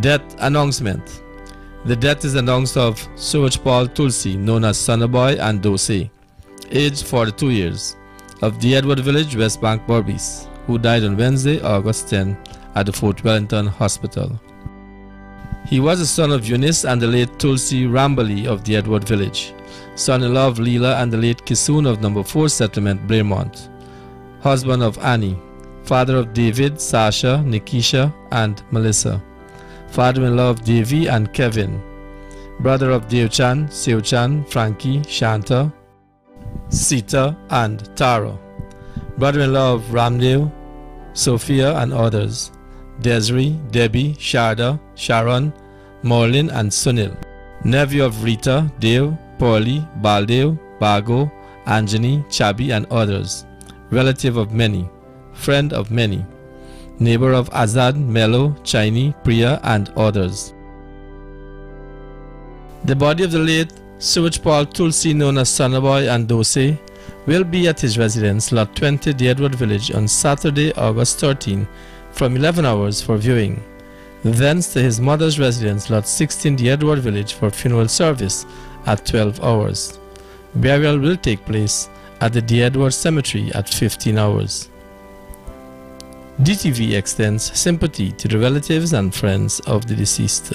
Death announcement. The death is announced of Surujpaul Tulsi, known as Sonaboy and Dose, aged 42 years, of the Edward Village, West Bank, Berbice, who died on Wednesday, August 10, at the Fort Wellington Hospital. He was the son of Eunice and the late Tulsi Rambali of the Edward Village, son-in-law of Leela and the late Kisoon of Number 4 Settlement, Blairmont, husband of Annie, father of David, Sasha, Nikisha, and Melissa father-in-law of Devi and Kevin, brother of Devchan, Seuchan, Frankie, Shanta, Sita, and Taro, brother-in-law of Ramdev, Sophia, and others, Desiree, Debbie, Sharda, Sharon, Marlin, and Sunil, nephew of Rita, Dale, Pauli, Baldev, Bago, Anjani, Chabi, and others, relative of many, friend of many neighbor of Azad, Melo, Chini, Priya, and others. The body of the late Surujpaul Tulsi, known as Sanaboy and Dose, will be at his residence, Lot 20, the Edward Village, on Saturday, August 13, from 11 hours for viewing. Thence to his mother's residence, Lot 16, the Edward Village, for funeral service at 12 hours. Burial will take place at the De Edward Cemetery at 15 hours. DTV extends sympathy to the relatives and friends of the deceased.